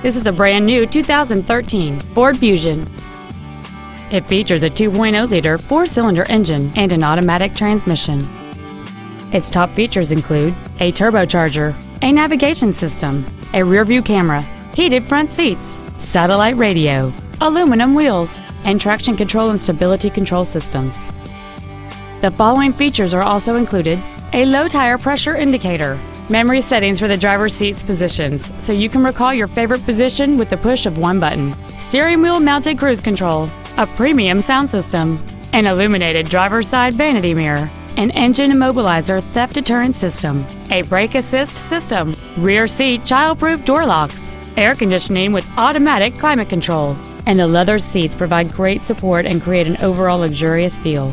This is a brand new 2013 Ford Fusion. It features a 2.0-liter four-cylinder engine and an automatic transmission. Its top features include a turbocharger, a navigation system, a rear-view camera, heated front seats, satellite radio, aluminum wheels, and traction control and stability control systems. The following features are also included a low tire pressure indicator, memory settings for the driver's seat's positions so you can recall your favorite position with the push of one button, steering wheel mounted cruise control, a premium sound system, an illuminated driver's side vanity mirror, an engine immobilizer theft deterrent system, a brake assist system, rear seat child-proof door locks, air conditioning with automatic climate control, and the leather seats provide great support and create an overall luxurious feel.